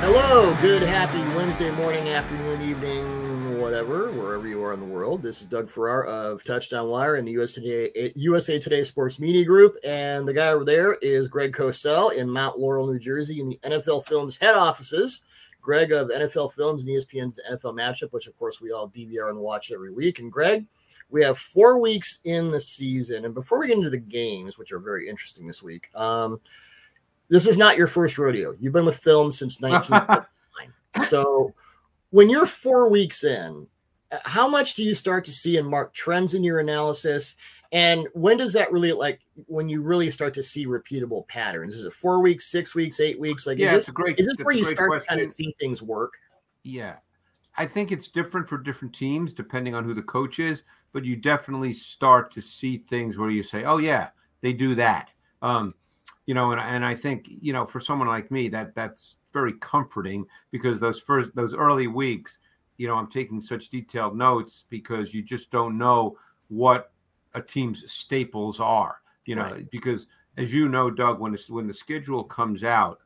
Hello, good, happy Wednesday morning, afternoon, evening, whatever, wherever you are in the world. This is Doug Farrar of Touchdown Wire and the USA Today, USA Today Sports Media Group. And the guy over there is Greg Cosell in Mount Laurel, New Jersey, in the NFL Films head offices. Greg of NFL Films and ESPN's NFL Matchup, which of course we all DVR and watch every week. And Greg, we have four weeks in the season. And before we get into the games, which are very interesting this week, um, this is not your first rodeo. You've been with film since 1959. so when you're four weeks in, how much do you start to see and mark trends in your analysis? And when does that really like when you really start to see repeatable patterns? Is it four weeks, six weeks, eight weeks? Like, yeah, is this, a great. is this where you start question. to kind of see things work? Yeah, I think it's different for different teams depending on who the coach is, but you definitely start to see things where you say, "Oh yeah, they do that." Um, you know, and and I think you know for someone like me that that's very comforting because those first those early weeks, you know, I'm taking such detailed notes because you just don't know what a team's staples are, you know, Right. because as you know, Doug, when it's when the schedule comes out,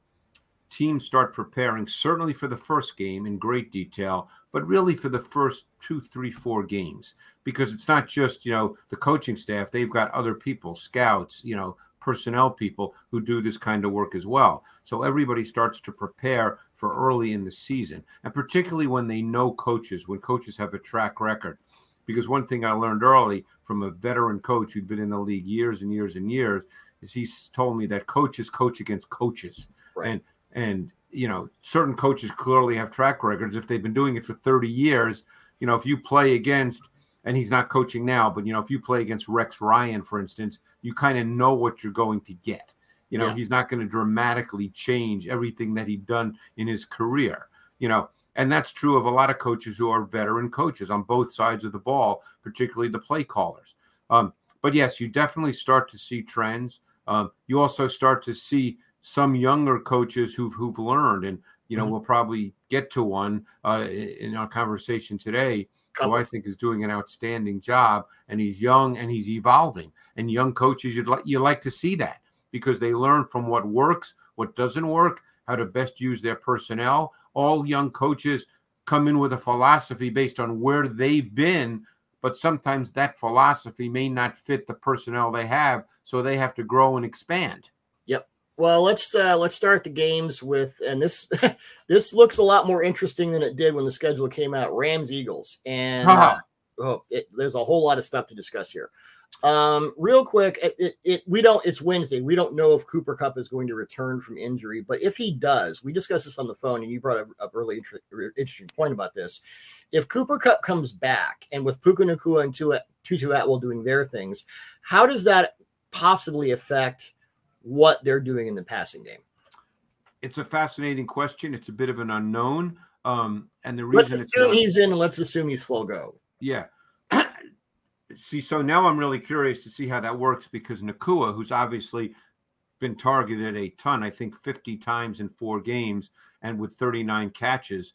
teams start preparing certainly for the first game in great detail, but really for the first two, three, four games because it's not just you know the coaching staff; they've got other people, scouts, you know, personnel people who do this kind of work as well. So everybody starts to prepare for early in the season, and particularly when they know coaches, when coaches have a track record. Because one thing I learned early from a veteran coach who'd been in the league years and years and years is he's told me that coaches coach against coaches, Right. and and you know certain coaches clearly have track records if they've been doing it for 30 years. You know, if you play against and he's not coaching now, but you know, if you play against Rex Ryan, for instance, you kind of know what you're going to get. You know, Yeah. he's not going to dramatically change everything that he'd done in his career. You know, and that's true of a lot of coaches who are veteran coaches on both sides of the ball, particularly the play callers. Um, but yes, you definitely start to see trends. Um, you also start to see some younger coaches who've who've learned, and you know, Mhm. we'll probably get to one uh, in our conversation today who I think is doing an outstanding job, and he's young and he's evolving. And young coaches, you'd like you like to see that because they learn from what works, what doesn't work, how to best use their personnel. All young coaches come in with a philosophy based on where they've been, but sometimes that philosophy may not fit the personnel they have, so they have to grow and expand. Well, let's uh, let's start the games with, and this this looks a lot more interesting than it did when the schedule came out. Rams Eagles, and uh, oh, it, there's a whole lot of stuff to discuss here. Um, real quick, it, it, it we don't. It's Wednesday. We don't know if Cooper Kupp is going to return from injury, but if he does, we discussed this on the phone, and you brought up a really inter- interesting point about this. If Cooper Kupp comes back, and with Puka Nacua and Tutu Atwell doing their things, how does that possibly affect what they're doing in the passing game? it's a fascinating question. It's a bit of an unknown. Um, and the reason Let's assume not- he's in, let's assume he's full go. Yeah. see, so now I'm really curious to see how that works because Nacua, who's obviously been targeted a ton, I think 50 times in four games and with 39 catches,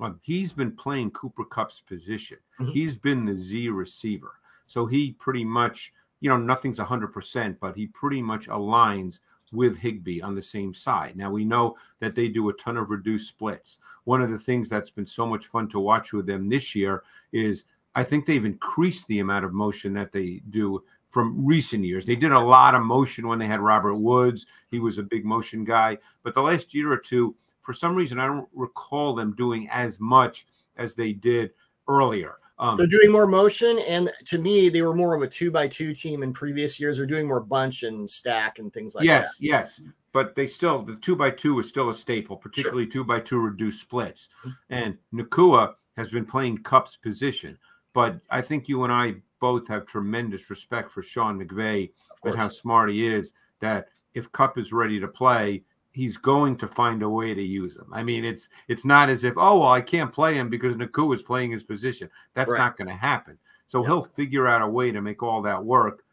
um, he's been playing Cooper Kupp's position. Mhm. He's been the Z receiver. So he pretty much, you know, nothing's 100%, but he pretty much aligns with Higbee on the same side. Now we know that they do a ton of reduced splits. One of the things that's been so much fun to watch with them this year is I think they've increased the amount of motion that they do from recent years. They did a lot of motion when they had Robert Woods. He was a big motion guy. But the last year or two, for some reason, I don't recall them doing as much as they did earlier. Um, They're doing more motion, and to me, they were more of a two by two team in previous years. They're doing more bunch and stack and things like yes, that. yes. Yes, but they still, the two by two is still a staple, particularly two by two reduced splits. Mhm. And Nacua has been playing Kupp's position. But I think you and I both have tremendous respect for Sean McVay and how smart he is that if Kupp is ready to play, he's going to find a way to use him. I mean, it's it's not as if, oh well, I can't play him because Nacua is playing his position. That's Right. not going to happen. So Yeah. he'll figure out a way to make all that work.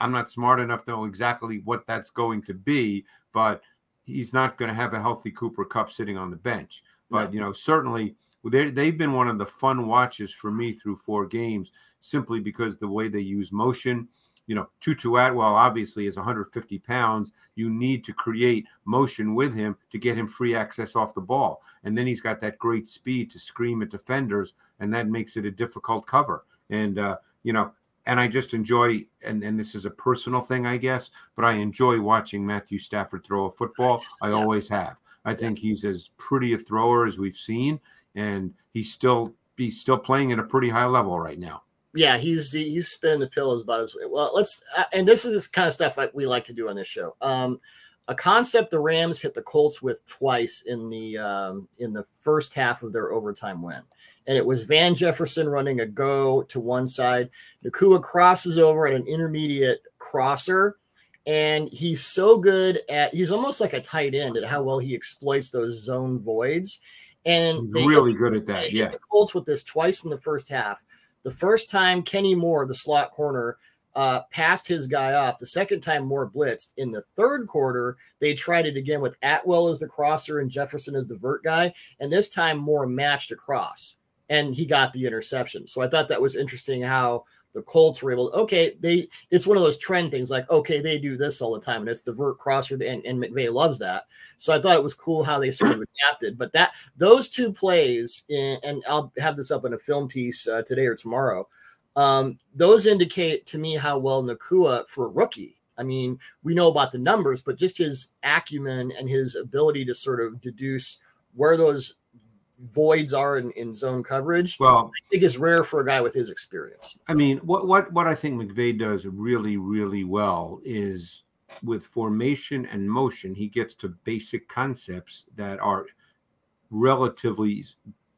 I'm not smart enough to know exactly what that's going to be, but he's not going to have a healthy Cooper Kupp sitting on the bench. But you know, certainly they they've been one of the fun watches for me through four games, simply because the way they use motion. You know, Tutu Atwell obviously is 150 pounds. You need to create motion with him to get him free access off the ball. And then he's got that great speed to scream at defenders, and that makes it a difficult cover. And, uh, you know, and I just enjoy, and, and this is a personal thing, I guess, but I enjoy watching Matthew Stafford throw a football. I yeah. always have. I think he's as pretty a thrower as we've seen, and he's still he's still playing at a pretty high level right now. Yeah, he's he's spinning the pillows about as well. Let's uh, and this is this kind of stuff we like to do on this show. Um, a concept the Rams hit the Colts with twice in the um, in the first half of their overtime win, and it was Van Jefferson running a go to one side. Nacua crosses over at an intermediate crosser, and he's so good at he's almost like a tight end at how well he exploits those zone voids. And he's really good at that. Yeah, the Colts with this twice in the first half. The first time Kenny Moore, the slot corner, uh, passed his guy off. The second time Moore blitzed. In the third quarter, they tried it again with Atwell as the crosser and Jefferson as the vert guy. And this time Moore matched across and he got the interception. So I thought that was interesting how the Colts were able to, okay, they it's one of those trend things like, okay, they do this all the time, and it's the vert crosser, and, and McVay loves that. So I thought it was cool how they sort of adapted. But that those two plays, in, and I'll have this up in a film piece uh, today or tomorrow. Um, those indicate to me how well Nacua for a rookie. I mean, we know about the numbers, but just his acumen and his ability to sort of deduce where those voids are in, in zone coverage. Well, I think is rare for a guy with his experience. I mean, what what what I think McVay does really really well is with formation and motion, he gets to basic concepts that are relatively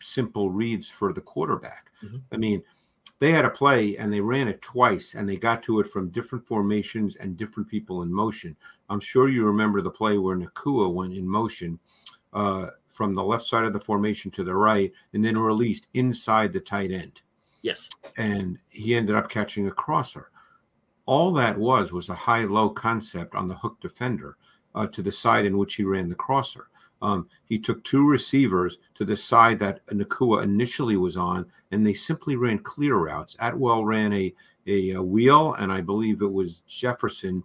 simple reads for the quarterback. Mm-hmm. I mean, they had a play and they ran it twice and they got to it from different formations and different people in motion. I'm sure you remember the play where Nacua went in motion. Uh, from the left side of the formation to the right and then released inside the tight end. Yes. And he ended up catching a crosser. All that was was a high low concept on the hook defender uh, to the side in which he ran the crosser. Um, he took two receivers to the side that Nacua initially was on, and they simply ran clear routes. Atwell ran a, a, a wheel, and I believe it was Jefferson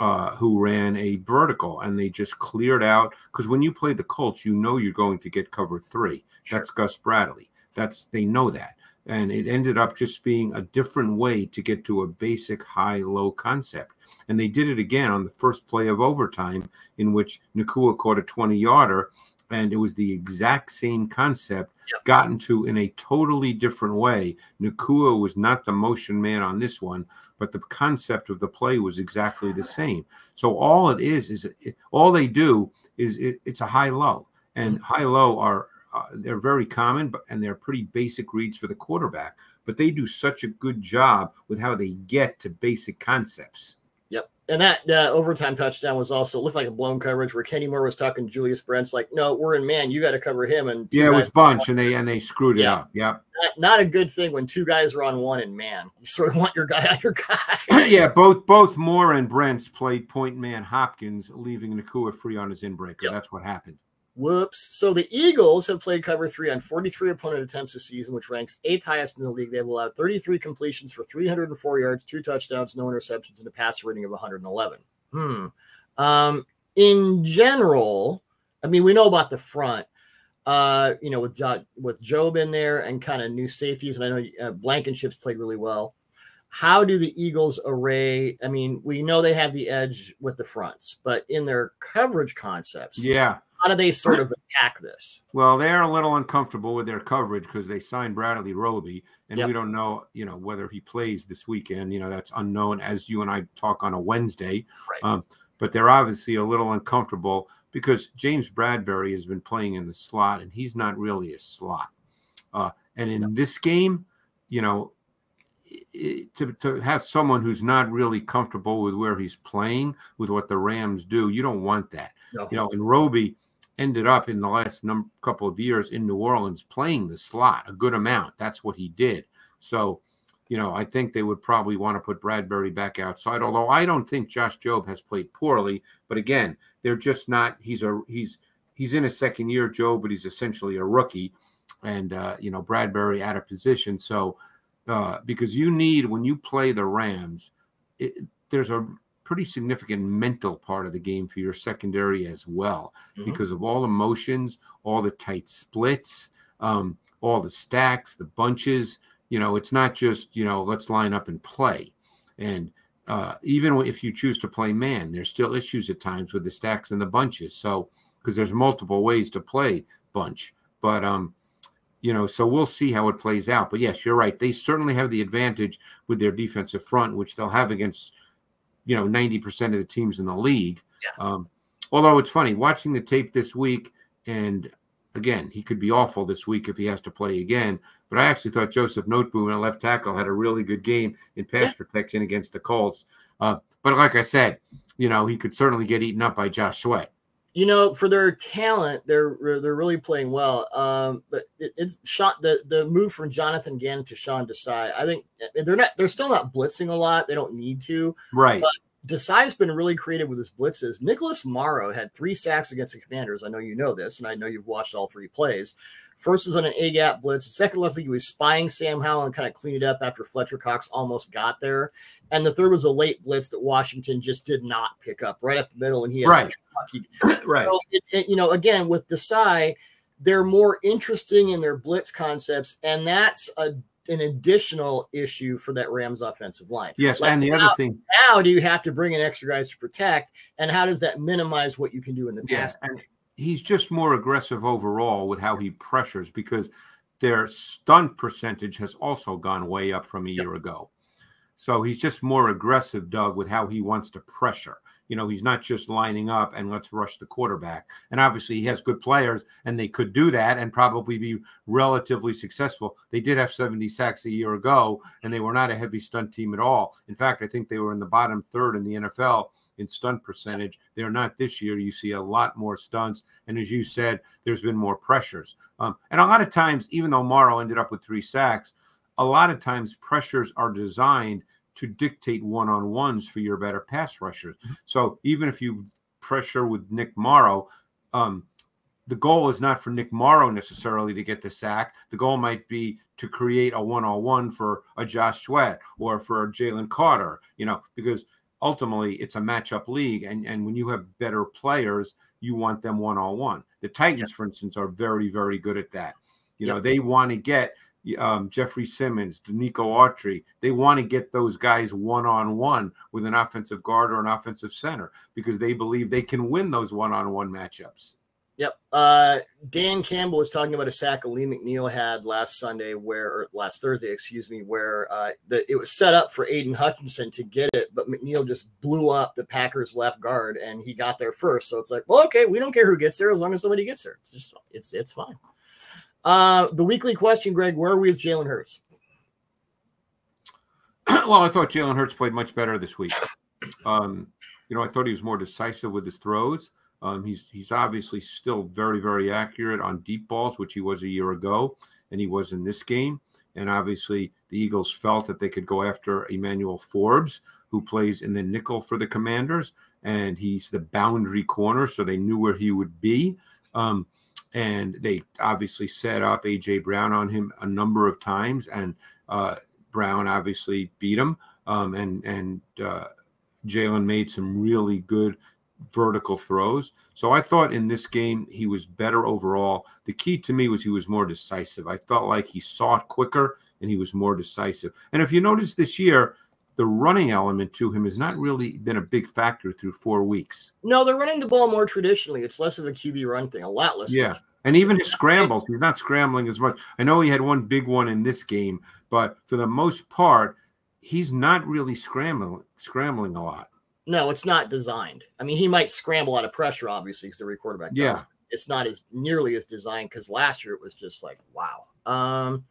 uh, who ran a vertical and they just cleared out because when you play the Colts, you know you're going to get cover three. Sure. That's Gus Bradley. That's they know that. And it ended up just being a different way to get to a basic high low concept. And they did it again on the first play of overtime, in which Nacua caught a 20 yarder and it was the exact same concept yep. gotten to in a totally different way. Nacua was not the motion man on this one, but the concept of the play was exactly the same. So all it is is it, all they do is it, it's a high low, and mm-hmm. high low are uh, they're very common, but and they're pretty basic reads for the quarterback. But they do such a good job with how they get to basic concepts. And that uh, overtime touchdown was also looked like a blown coverage where Kenny Moore was talking to Julius Brents like, "No, we're in man. You got to cover him." And yeah, it was bunch, and they and they screwed yeah. it up. Yep. Not, not, a good thing when two guys are on one and man. You sort of want your guy on your guy. yeah, both both Moore and Brents played point man Hopkins, leaving Nacua free on his inbreaker. Yep. That's what happened. Whoops. So the Eagles have played cover three on 43 opponent attempts this season, which ranks eighth highest in the league. They've allowed 33 completions for 304 yards, two touchdowns, no interceptions, and a passer rating of 111. Hmm. Um, in general, I mean, we know about the front. Uh, you know, with with Jobe in there and kind of new safeties, and I know uh, Blankenship's played really well. How do the Eagles array? I mean, we know they have the edge with the fronts, but in their coverage concepts, yeah, how do they sort of attack this? Well, they're a little uncomfortable with their coverage because they signed Bradley Roby, and yep. we don't know, you know, whether he plays this weekend. You know, that's unknown as you and I talk on a Wednesday. Right. Um, but they're obviously a little uncomfortable because James Bradberry has been playing in the slot, and he's not really a slot. Uh, and in yep. this game, you know, to, to have someone who's not really comfortable with where he's playing, with what the Rams do, you don't want that. No. You know, and Roby, ended up in the last number, couple of years in New Orleans playing the slot a good amount. That's what he did. So, you know, I think they would probably want to put Bradberry back outside. Although I don't think Josh Jobe has played poorly, but again, they're just not. He's a he's he's in his second year, Joe, but he's essentially a rookie, and uh, you know Bradberry out of position. So uh, because you need when you play the Rams, it, there's a pretty significant mental part of the game for your secondary as well mm-hmm. because of all the motions, all the tight splits, um, all the stacks, the bunches. You know, it's not just, you know, let's line up and play. And uh, even if you choose to play man, there's still issues at times with the stacks and the bunches. So, because there's multiple ways to play bunch. But, um, you know, so we'll see how it plays out. But yes, you're right. They certainly have the advantage with their defensive front, which they'll have against you know 90% of the teams in the league. Yeah. Um, although it's funny watching the tape this week, and again, he could be awful this week if he has to play again. But I actually thought Joseph Noteboom, a left tackle, had a really good game in pass yeah. protection against the Colts. Uh, but like I said, you know, he could certainly get eaten up by Josh Sweat you know, for their talent, they're they're really playing well. Um, but it, it's shot the the move from Jonathan Gannon to Sean Desai. I think eh, they're not they're still not blitzing a lot. They don't need to. Right. Desai's been really creative with his blitzes. Nicholas Morrow had three sacks against the Commanders. I know you know this, and I know you've watched all three plays. First was on an A gap blitz. The second like he was spying Sam Howell and kind of cleaned it up after Fletcher Cox almost got there. And the third was a late blitz that Washington just did not pick up right up the middle, and he had right, right. So it, it, you know, again with Desai, they're more interesting in their blitz concepts, and that's a an additional issue for that Rams offensive line. Yes, like and the now, other thing now do you have to bring in extra guys to protect, and how does that minimize what you can do in the past? and he's just more aggressive overall with how he pressures because their stunt percentage has also gone way up from a yep. year ago. So he's just more aggressive, Doug, with how he wants to pressure. You know, he's not just lining up and let's rush the quarterback. And obviously, he has good players, and they could do that and probably be relatively successful. They did have 70 sacks a year ago, and they were not a heavy stunt team at all. In fact, I think they were in the bottom third in the NFL in stunt percentage. They're not this year. You see a lot more stunts. And as you said, there's been more pressures. Um, and a lot of times, even though Morrow ended up with three sacks, a lot of times pressures are designed to dictate one on ones for your better pass rushers. Mm-hmm. So even if you pressure with Nick Morrow, um, the goal is not for Nick Morrow necessarily to get the sack. The goal might be to create a one on one for a Josh Sweat or for Jalen Carter, you know, because ultimately it's a matchup league. And, and when you have better players, you want them one on one. The Titans, yeah. for instance, are very, very good at that. You know, they want to get um, Jeffrey Simmons, Denico Autry. They want to get those guys one on one with an offensive guard or an offensive center because they believe they can win those one on one matchups. Yep. Uh, Dan Campbell was talking about a sack Lee McNeill had last Sunday, where or last Thursday, excuse me, where uh, the, it was set up for Aidan Hutchinson to get it, but McNeill just blew up the Packers left guard, and he got there first. So it's like, well, okay, we don't care who gets there as long as somebody gets there. It's just it's it's fine. Uh, the weekly question, Greg, where are we with Jalen Hurts? well, I thought Jalen Hurts played much better this week. Um, you know, I thought he was more decisive with his throws. Um, he's he's obviously still very very accurate on deep balls, which he was a year ago, and he was in this game. And obviously, the Eagles felt that they could go after Emmanuel Forbes, who plays in the nickel for the Commanders, and he's the boundary corner, so they knew where he would be. Um, and they obviously set up AJ Brown on him a number of times, and uh, Brown obviously beat him. Um, and and uh, Jalen made some really good vertical throws. So I thought in this game he was better overall. The key to me was he was more decisive. I felt like he saw it quicker and he was more decisive. And if you notice this year, the running element to him has not really been a big factor through four weeks. No, they're running the ball more traditionally. It's less of a QB run thing, a lot less. Yeah. And even his scrambles, he's not scrambling as much. I know he had one big one in this game, but for the most part, he's not really scrambling scrambling a lot. No, it's not designed. I mean, he might scramble out of pressure, obviously, because the quarterback. Yeah, does. it's not as nearly as designed because last year it was just like wow. Um,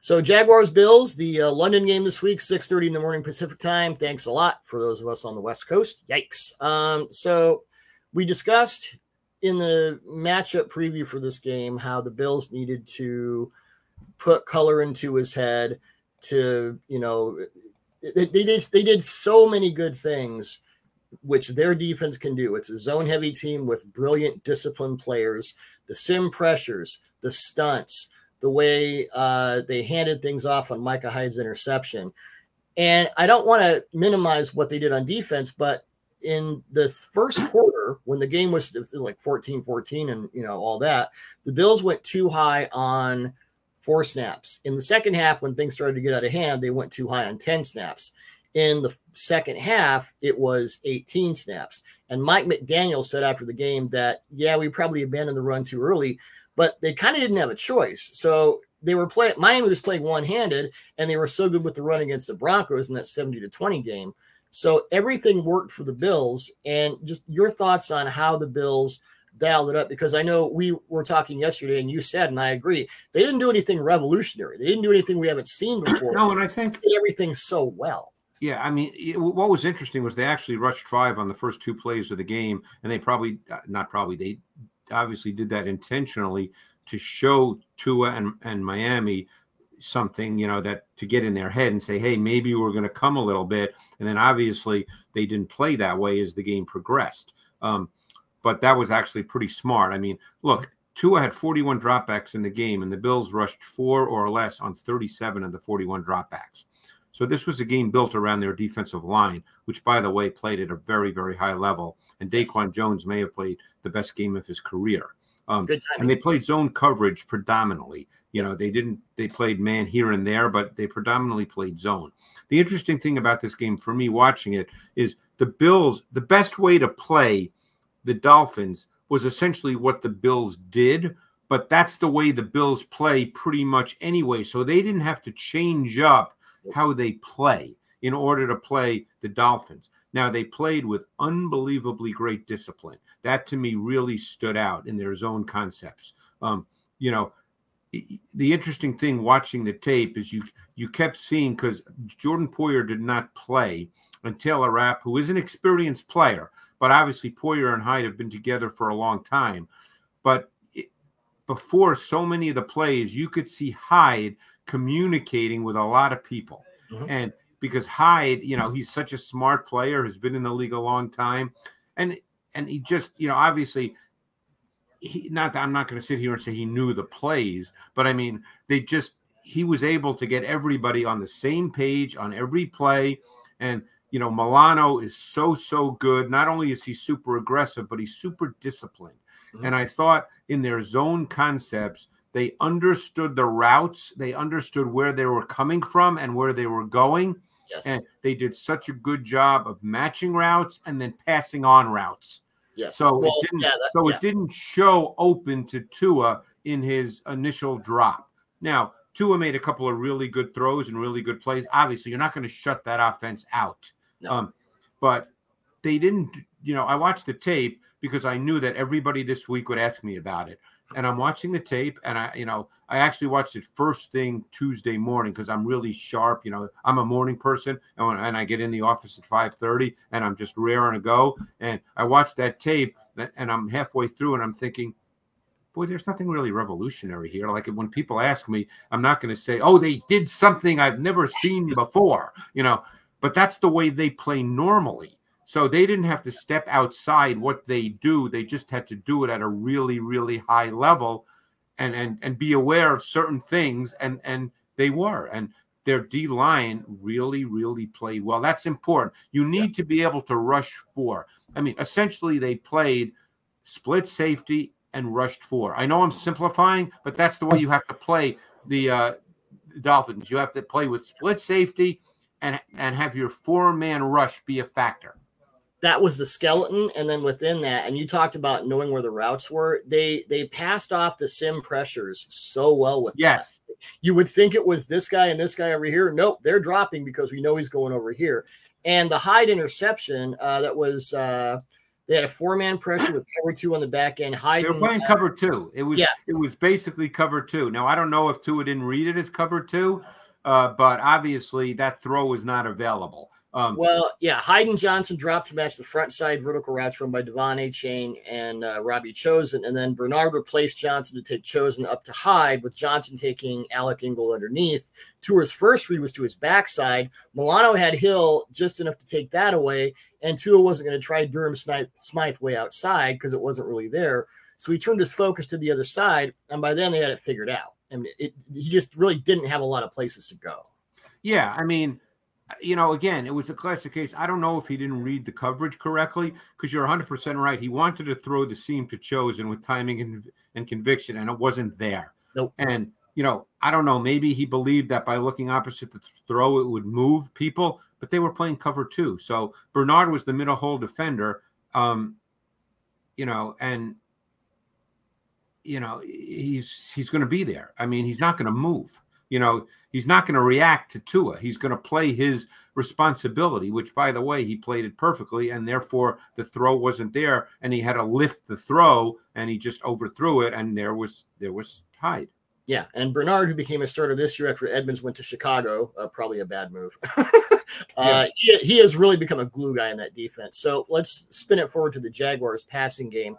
so Jaguars Bills, the uh, London game this week, 6:30 in the morning Pacific time. Thanks a lot for those of us on the West Coast. Yikes. Um, so we discussed in the matchup preview for this game how the Bills needed to put color into his head to, you know, they, they did they did so many good things which their defense can do. It's a zone heavy team with brilliant disciplined players, the sim pressures, the stunts, the way uh, they handed things off on Micah Hyde's interception. And I don't want to minimize what they did on defense, but in this first quarter, when the game was, was like 14 14 and you know, all that, the Bills went two high on four snaps. In the second half, when things started to get out of hand, they went two high on 10 snaps. In the second half, it was 18 snaps. And Mike McDaniel said after the game that, yeah, we probably abandoned the run too early, but they kind of didn't have a choice. So they were playing, Miami was playing one handed, and they were so good with the run against the Broncos in that 70 to 20 game. So everything worked for the Bills. And just your thoughts on how the Bills dialed it up because I know we were talking yesterday and you said, and I agree, they didn't do anything revolutionary. They didn't do anything we haven't seen before. no, and I think everything so well. Yeah, I mean, it, what was interesting was they actually rushed five on the first two plays of the game, and they probably uh, not probably they obviously did that intentionally to show Tua and and Miami something, you know, that to get in their head and say, hey, maybe we're going to come a little bit, and then obviously they didn't play that way as the game progressed. Um, but that was actually pretty smart. I mean, look, Tua had 41 dropbacks in the game, and the Bills rushed four or less on 37 of the 41 dropbacks. So this was a game built around their defensive line, which, by the way, played at a very, very high level. And Daquan Jones may have played the best game of his career. Um, and they played zone coverage predominantly. You know, they didn't. They played man here and there, but they predominantly played zone. The interesting thing about this game for me watching it is the Bills. The best way to play the Dolphins was essentially what the Bills did, but that's the way the Bills play pretty much anyway. So they didn't have to change up how they play in order to play the Dolphins. Now, they played with unbelievably great discipline. That to me really stood out in their zone concepts. Um, you know, the interesting thing watching the tape is you you kept seeing because Jordan Poyer did not play and Taylor Rapp, who is an experienced player, but obviously Poyer and Hyde have been together for a long time. But it, before so many of the plays, you could see Hyde communicating with a lot of people. Mm-hmm. And because Hyde, you know, he's such a smart player, has been in the league a long time. And and he just, you know, obviously he not that I'm not going to sit here and say he knew the plays, but I mean, they just he was able to get everybody on the same page on every play. And you know, Milano is so so good. Not only is he super aggressive, but he's super disciplined. Mm-hmm. And I thought in their zone concepts, they understood the routes, they understood where they were coming from and where they were going. Yes. And they did such a good job of matching routes and then passing on routes. Yes. So well, it didn't yeah, that, so yeah. it didn't show open to Tua in his initial drop. Now, Tua made a couple of really good throws and really good plays. Obviously, you're not going to shut that offense out. No. Um, but they didn't, you know, I watched the tape because I knew that everybody this week would ask me about it and I'm watching the tape, and I, you know, I actually watched it first thing Tuesday morning because I'm really sharp. You know, I'm a morning person, and, when, and I get in the office at 5:30, and I'm just raring to go. And I watched that tape, and I'm halfway through, and I'm thinking, boy, there's nothing really revolutionary here. Like when people ask me, I'm not going to say, oh, they did something I've never seen before, you know. But that's the way they play normally. So they didn't have to step outside what they do. They just had to do it at a really, really high level and and and be aware of certain things. And and they were. And their D line really, really played well. That's important. You need yeah. to be able to rush four. I mean, essentially they played split safety and rushed four. I know I'm simplifying, but that's the way you have to play the uh, Dolphins. You have to play with split safety and and have your four man rush be a factor that was the skeleton and then within that and you talked about knowing where the routes were they they passed off the sim pressures so well with yes that. you would think it was this guy and this guy over here nope they're dropping because we know he's going over here and the hide interception uh, that was uh, they had a four-man pressure with cover two on the back end. Hyde. They were playing uh, cover two. It was yeah. it was basically cover two. Now I don't know if Tua didn't read it as cover two, uh, but obviously that throw was not available. Um, well, yeah, Taron Johnson dropped to match the front side vertical routes run by De'Von Achane and uh, Robbie Chosen, and then Bernard replaced Johnson to take Chosen up to Hyde, with Johnson taking Alec Ingold underneath. Tua's first read was to his backside. Milano had Hill just enough to take that away, and Tua wasn't going to try Durham Smythe, Smythe way outside because it wasn't really there. So he turned his focus to the other side, and by then they had it figured out. I mean, it, he just really didn't have a lot of places to go. Yeah, I mean – you know, again, it was a classic case. I don't know if he didn't read the coverage correctly because you're 100% right. He wanted to throw the seam to Chosen with timing and, and conviction, and it wasn't there. Nope. And, you know, I don't know. Maybe he believed that by looking opposite the throw, it would move people, but they were playing cover two. So Bernard was the middle hole defender, um, you know, and, you know, he's he's going to be there. I mean, he's not going to move. You know, he's not going to react to Tua. He's going to play his responsibility, which, by the way, he played it perfectly, and therefore the throw wasn't there, and he had to lift the throw, and he just overthrew it, and there was there was Hyde. Yeah, and Bernard, who became a starter this year after Edmunds went to Chicago, uh, probably a bad move. uh, he, he has really become a glue guy in that defense. So let's spin it forward to the Jaguars passing game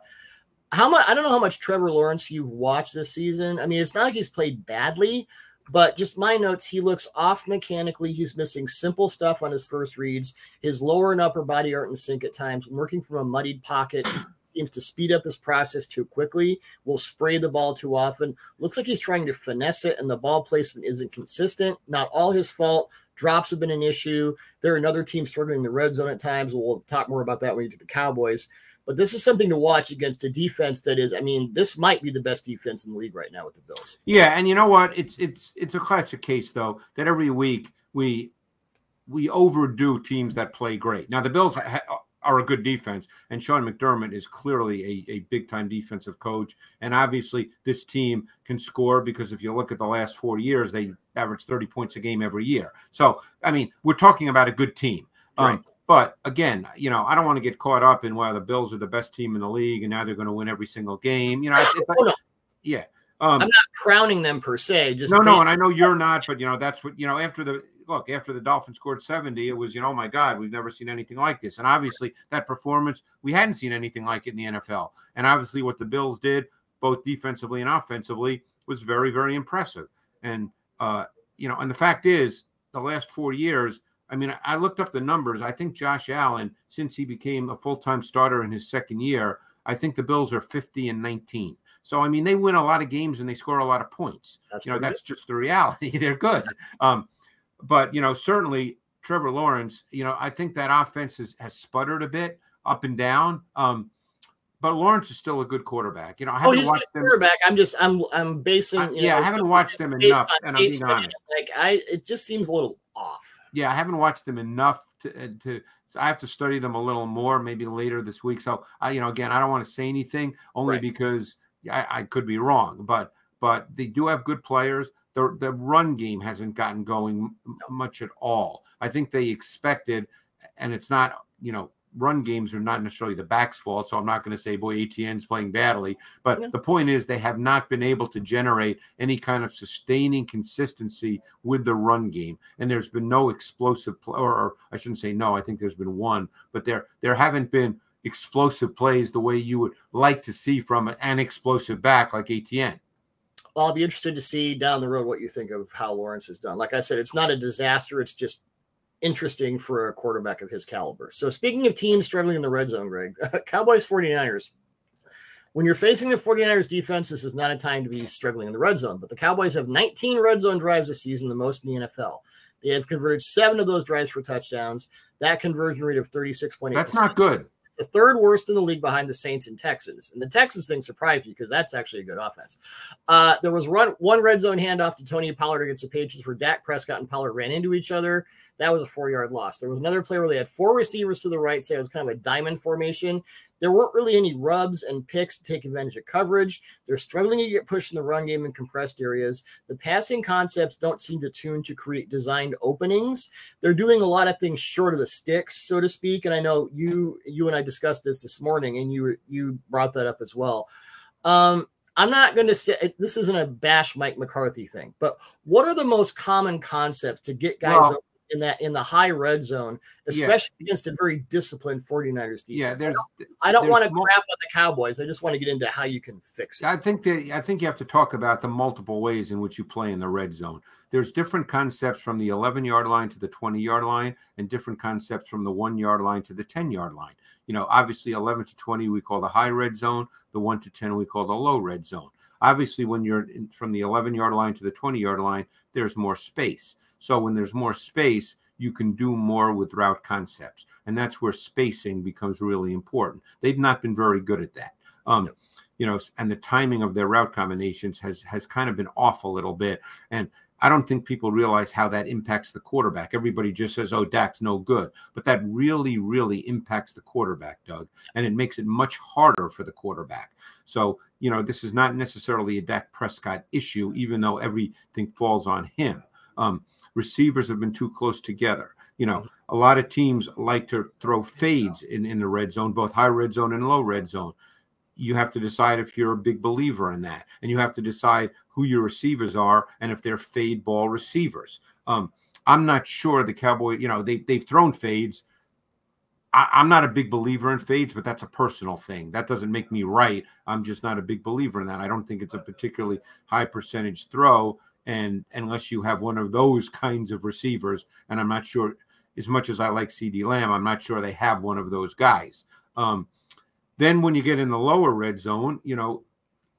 how much I don't know how much Trevor Lawrence you've watched this season. I mean, it's not like he's played badly, but just my notes, he looks off mechanically. He's missing simple stuff on his first reads. His lower and upper body aren't in sync at times. Working from a muddied pocket seems to speed up his process too quickly. Will spray the ball too often. Looks like he's trying to finesse it, and the ball placement isn't consistent. Not all his fault. Drops have been an issue. There are another team struggling in the red zone at times. We'll talk more about that when we get to the Cowboys. But this is something to watch against a defense that is, I mean, this might be the best defense in the league right now with the Bills. Yeah, and you know what? It's it's it's a classic case though that every week we we overdo teams that play great. Now the Bills are a good defense, and Sean McDermott is clearly a, a big time defensive coach. And obviously, this team can score because if you look at the last four years, they average 30 points a game every year. So, I mean, we're talking about a good team. Um, right. But again, you know, I don't want to get caught up in why the Bills are the best team in the league and now they're going to win every single game. You know, no. yeah. Um, I'm not crowning them per se. Just no, no, and I know you're not, but you know that's what you know. After the look, after the Dolphins scored 70, it was you know, oh my God, we've never seen anything like this. And obviously, that performance we hadn't seen anything like it in the NFL. And obviously, what the Bills did, both defensively and offensively, was very, very impressive. And uh, you know, and the fact is, the last four years, I mean, I looked up the numbers. I think Josh Allen, since he became a full time starter in his second year, I think the Bills are 50 and 19. So, I mean, they win a lot of games and they score a lot of points. That's you know, that's good. just the reality. They're good. Um, but, you know, certainly Trevor Lawrence, you know, I think that offense has, has sputtered a bit up and down. Um, but Lawrence is still a good quarterback. You know, I oh, haven't oh, watched them. Quarterback. I'm just, I'm, I'm basing. I, yeah, know, I haven't watched them enough, and I'm being honest. Like, I, it just seems a little off yeah, I haven't watched them enough to uh, to. So I have to study them a little more, maybe later this week. So I, you know, again, I don't want to say anything only right. because I, I could be wrong, but but they do have good players. The the run game hasn't gotten going much at all. I think they expected, and it's not you know run games are not necessarily the back's fault. So I'm not going to say, boy, Etienne's playing badly. But yeah. the point is, they have not been able to generate any kind of sustaining consistency with the run game. And there's been no explosive, play, or, or I shouldn't say no, I think there's been one, but there, there haven't been explosive plays the way you would like to see from an explosive back like Etienne. I'll be interested to see down the road what you think of how Lawrence has done. Like I said, it's not a disaster. It's just interesting for a quarterback of his caliber. So, speaking of teams struggling in the red zone, Greg, Cowboys 49ers. When you're facing the 49ers defense, this is not a time to be struggling in the red zone. But the Cowboys have 19 red zone drives this season, the most in the NFL. They have converted seven of those drives for touchdowns. That conversion rate of 36.8. That's not good. It's the third worst in the league behind the Saints and Texans. And the Texans thing surprised you because that's actually a good offense. Uh, there was run, one red zone handoff to Tony Pollard against the Patriots where Dak Prescott and Pollard ran into each other. That was a four yard loss. There was another play where they had four receivers to the right, so it was kind of a diamond formation. There weren't really any rubs and picks to take advantage of coverage. They're struggling to get pushed in the run game in compressed areas. The passing concepts don't seem to tune to create designed openings. They're doing a lot of things short of the sticks, so to speak. And I know you you and I discussed this this morning, and you you brought that up as well. Um, I'm not going to say this isn't a bash Mike McCarthy thing, but what are the most common concepts to get guys well, in that in the high red zone, especially yeah. against a very disciplined 49ers defense. Yeah, there's I don't, don't want to crap on the Cowboys. I just want to get into how you can fix it. I think that I think you have to talk about the multiple ways in which you play in the red zone. There's different concepts from the 11 yard line to the 20 yard line, and different concepts from the one yard line to the 10 yard line. You know, obviously 11 to 20 we call the high red zone, the 1 to 10 we call the low red zone. Obviously, when you're in, from the 11 yard line to the 20 yard line, there's more space. So when there's more space, you can do more with route concepts. And that's where spacing becomes really important. They've not been very good at that. Um, you know, and the timing of their route combinations has has kind of been off a little bit. And I don't think people realize how that impacts the quarterback. Everybody just says, "Oh, Dak's no good," but that really, really impacts the quarterback, Doug, and it makes it much harder for the quarterback. So, you know, this is not necessarily a Dak Prescott issue, even though everything falls on him. Um, receivers have been too close together. You know, a lot of teams like to throw fades in, in the red zone, both high red zone and low red zone you have to decide if you're a big believer in that, and you have to decide who your receivers are and if they're fade ball receivers. Um, I'm not sure the Cowboy, you know, they they've thrown fades. I, am not a big believer in fades, but that's a personal thing. That doesn't make me right. I'm just not a big believer in that. I don't think it's a particularly high percentage throw, and unless you have one of those kinds of receivers, and I'm not sure. As much as I like CeeDee Lamb, I'm not sure they have one of those guys. Um, then when you get in the lower red zone, you know,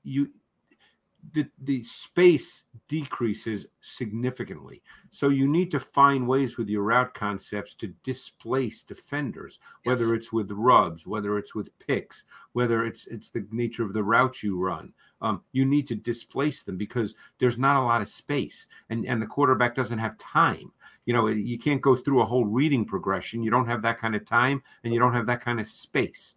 you the, the space decreases significantly. So you need to find ways with your route concepts to displace defenders, yes. whether it's with rubs, whether it's with picks, whether it's it's the nature of the route you run. Um, you need to displace them because there's not a lot of space, and and the quarterback doesn't have time. You know, you can't go through a whole reading progression. You don't have that kind of time, and you don't have that kind of space.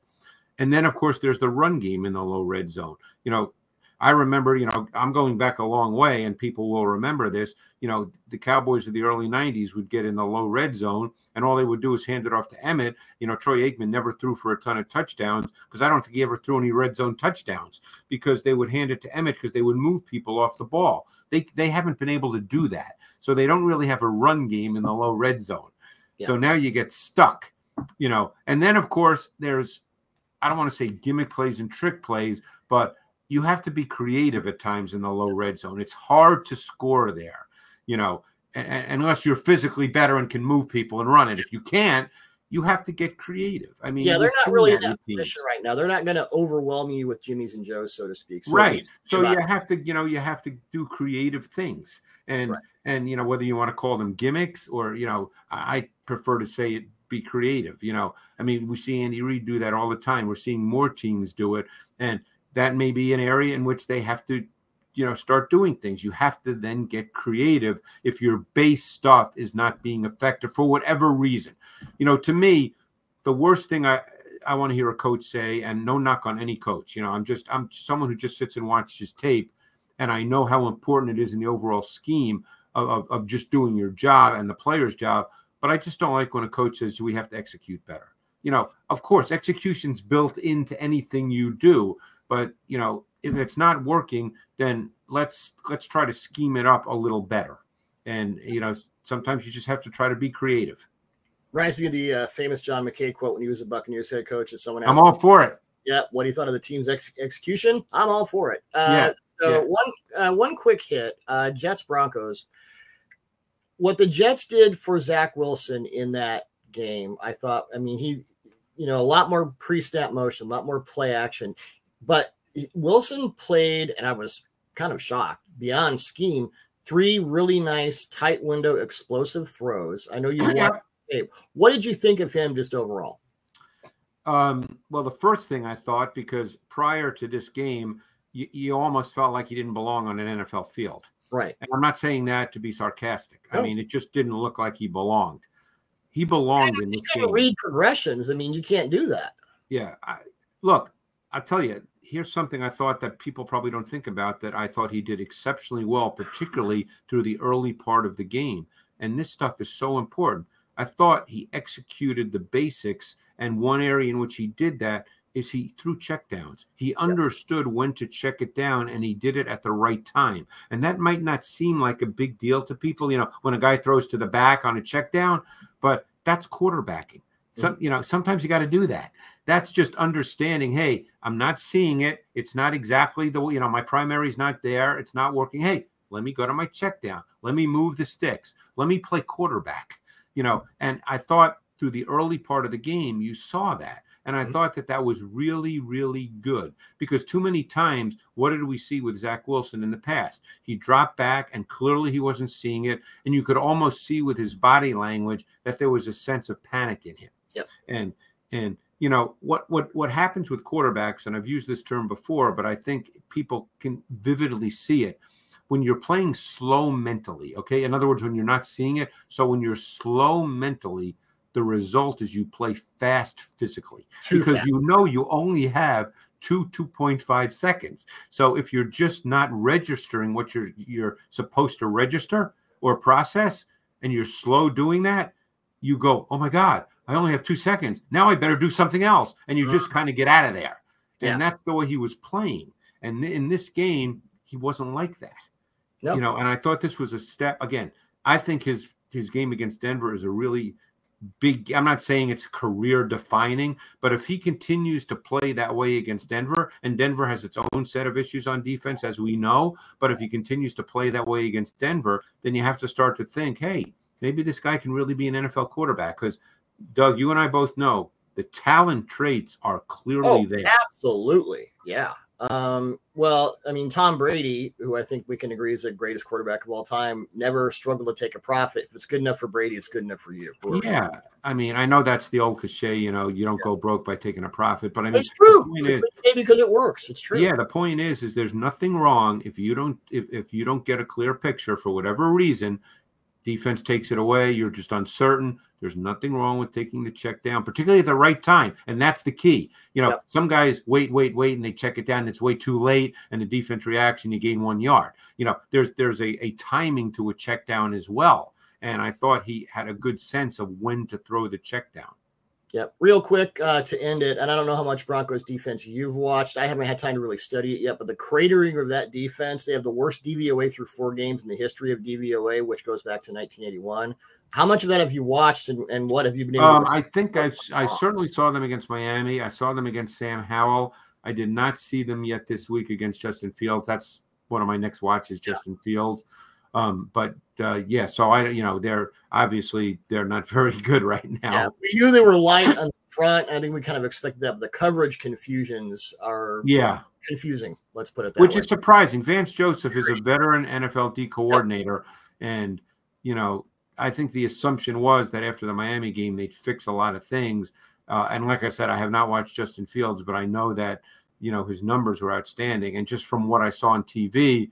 And then, of course, there's the run game in the low red zone. You know, I remember, you know, I'm going back a long way and people will remember this. You know, the Cowboys of the early 90s would get in the low red zone and all they would do is hand it off to Emmitt. You know, Troy Aikman never threw for a ton of touchdowns because I don't think he ever threw any red zone touchdowns because they would hand it to Emmitt because they would move people off the ball. They, they haven't been able to do that. So they don't really have a run game in the low red zone. Yeah. So now you get stuck, you know. And then, of course, there's I don't want to say gimmick plays and trick plays, but you have to be creative at times in the low red zone. It's hard to score there, you know, unless you're physically better and can move people and run it. If you can't, you have to get creative. I mean, yeah, they're not really in that position right now. They're not going to overwhelm you with Jimmys and Joes, so to speak. So right. So you have to, you know, you have to do creative things, and right. and you know whether you want to call them gimmicks or you know, I prefer to say it be creative. You know, I mean, we see Andy Reid do that all the time. We're seeing more teams do it, and that may be an area in which they have to, you know, start doing things. You have to then get creative if your base stuff is not being effective for whatever reason. You know, to me, the worst thing I I want to hear a coach say, and no knock on any coach. You know, I'm just I'm someone who just sits and watches tape, and I know how important it is in the overall scheme of, of, of just doing your job and the player's job. But I just don't like when a coach says we have to execute better. You know, of course, execution's built into anything you do, but you know, if it's not working, then let's let's try to scheme it up a little better. And you know, sometimes you just have to try to be creative. Reminds me of the uh, famous John McKay quote when he was a Buccaneers head coach. As someone, I'm all for it. Yeah, what he thought of the team's ex- execution. I'm all for it. Uh, yeah. So yeah. one uh, one quick hit. Uh, Jets Broncos what the Jets did for Zach Wilson in that game, I thought, I mean, he, you know, a lot more pre snap motion, a lot more play action. But Wilson played, and I was kind of shocked beyond scheme, three really nice tight window explosive throws. I know you yeah. watched. What did you think of him just overall? Um, well, the first thing I thought, because prior to this game, you, you almost felt like he didn't belong on an NFL field. Right. And I'm not saying that to be sarcastic. I mean, it just didn't look like he belonged. He belonged in this game. Read progressions. I mean, you can't do that. Yeah. I, look, I'll tell you, here's something I thought that people probably don't think about that I thought he did exceptionally well, particularly through the early part of the game. And this stuff is so important. I thought he executed the basics. And one area in which he did that is he threw checkdowns. He understood when to check it down and he did it at the right time. And that might not seem like a big deal to people, you know, when a guy throws to the back on a check down, but that's quarterbacking. Some, you know, sometimes you got to do that. That's just understanding, hey, I'm not seeing it. It's not exactly the, you know, my primary is not there. It's not working. Hey, let me go to my check down. Let me move the sticks. Let me play quarterback. You know, and I thought through the early part of the game, you saw that And I mm-hmm. thought that that was really, really good because too many times, what did we see with Zach Wilson in the past? He dropped back and clearly he wasn't seeing it. And you could almost see with his body language that there was a sense of panic in him. Yep. And, and, you know what what what happens with quarterbacks and i've used this term before but i think people can vividly see it when you're playing slow mentally, okay? In other words, when you're not seeing it. So when you're slow mentally, the result is you play fast physically because you know you only have two 2.5 seconds. So if you're just not registering what you're you're supposed to register or process and you're slow doing that, you go, "Oh my god, I only have 2 seconds. Now I better do something else." And you just mm. kind of get out of there. Yeah. And that's the way he was playing. And in this game, he wasn't like that. Yep. You know, and I thought this was a step again. I think his his game against Denver is a really big I'm not saying it's career defining, but if he continues to play that way against Denver, and Denver has its own set of issues on defense, as we know, but if he continues to play that way against Denver, then you have to start to think, hey, maybe this guy can really be an NFL quarterback. Because Doug, you and I both know the talent traits are clearly oh, there. Absolutely. Yeah. Um, well, I mean, Tom Brady, who I think we can agree is the greatest quarterback of all time, never struggled to take a profit. If it's good enough for Brady, it's good enough for you. Yeah. I mean, I know that's the old cliche, you know, you don't yeah. go broke by taking a profit, but I mean, it's true. It's is, because it works. It's true. Yeah. The point is, is there's nothing wrong if you don't, if, if you don't get a clear picture for whatever reason, defense takes it away. You're just uncertain. There's nothing wrong with taking the check down, particularly at the right time. And that's the key. You know, yep. some guys wait, wait, wait, and they check it down. It's way too late, and the defense reacts, and you gain one yard. You know, there's there's a, a timing to a check down as well. And I thought he had a good sense of when to throw the check down. Yep. Real quick uh, to end it, and I don't know how much Broncos defense you've watched. I haven't had time to really study it yet, but the cratering of that defense, they have the worst DVOA through four games in the history of DVOA, which goes back to 1981. How much of that have you watched, and, and what have you been able um, I think I've, I certainly saw them against Miami. I saw them against Sam Howell. I did not see them yet this week against Justin Fields. That's one of my next watches, Justin Fields. Um, but uh, yeah, so I, you know, they're obviously they're not very good right now. Yeah, we knew they were light on the front. I think we kind of expected that. But the coverage confusions are yeah confusing. Let's put it that Which way. is surprising. Vance Joseph is a veteran NFL D coordinator, yep. and you know, I think the assumption was that after the Miami game they'd fix a lot of things. Uh, and like I said, I have not watched Justin Fields, but I know that you know his numbers were outstanding. And just from what I saw on TV,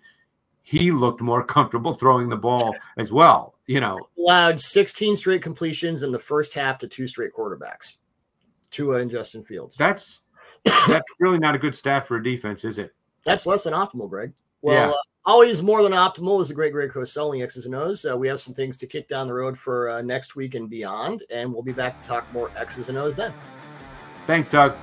he looked more comfortable throwing the ball as well. You know, allowed 16 straight completions in the first half to two straight quarterbacks, Tua and Justin Fields. That's that's really not a good stat for a defense, is it? That's less than optimal, Greg. Well, yeah. uh, always more than optimal is a great, great coach selling X's and O's. Uh, we have some things to kick down the road for uh, next week and beyond, and we'll be back to talk more X's and O's then. Thanks, Doug.